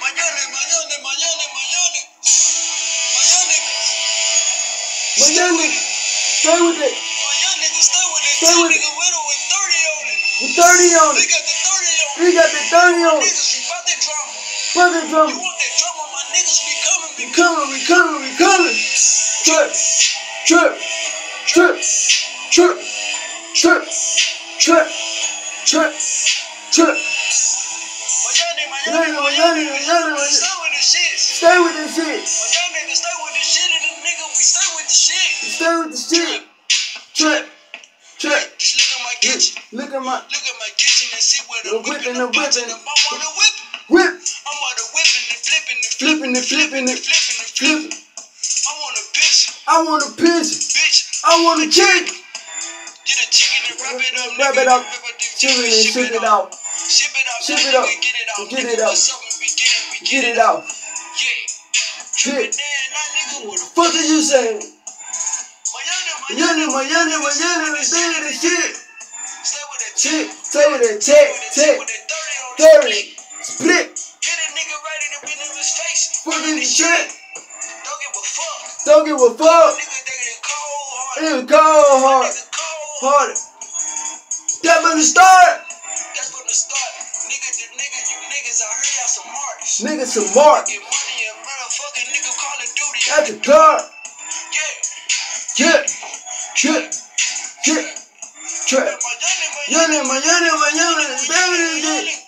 Mañana, mañana, mañana, mañana. Mañana, Miami, stay with it. mañana, stay with it. Stay with it. With it with 30 on it. With 30 on They it. We got the 30 on it. We got the 30 on it. Niggas, we about that drama. Brother You drum. want that drama, my niggas be coming, We be coming, we coming, we coming. Trip, trip, trip, trip, trip, trip, trip, trip. Mañana, mañana, mañana, mañana. Stay with the shit. Stay with this shit. Mañana, nigga, stay with the shit. And the nigga, we stay with the shit. Stay with the shit. Trip, trip. Just look at my kitchen. Look at my Look at my kitchen and see where The the whipping, whipping, the the whipping. whipping. I'm on the whip. whip. I'm on the whipping and flipping and Flipping it, flipping it, flipping and flipping. I want a bitch, I want a piece. bitch. I want a chick. Get a chicken and wrap it up. Wrap it up. Wrap it up, Ship it and ship it out. Ship it out. Ship it out. Get it out. Get it out. it? It. Shit. What the is you? Mañana, Mañana, mañana, mañana, stay with the shit. Shit, stay with that check, check. With that 30 on 30. split. Get a nigga ready to be in his face. Fuck is the shit. Don't give a fuck. Don't give a fuck. Nigga, they cold. Cold hard. Hard. That from the start. That's from the start. Nigga, the niggas, I heard y'all some marks. Nigga some marks. Get money and motherfucking nigga Call of Duty. That's a car. Yeah. Mañana, mañana, mañana, stay with the shit.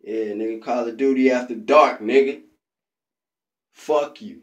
Yeah, nigga, Call of Duty after dark, nigga. Fuck you.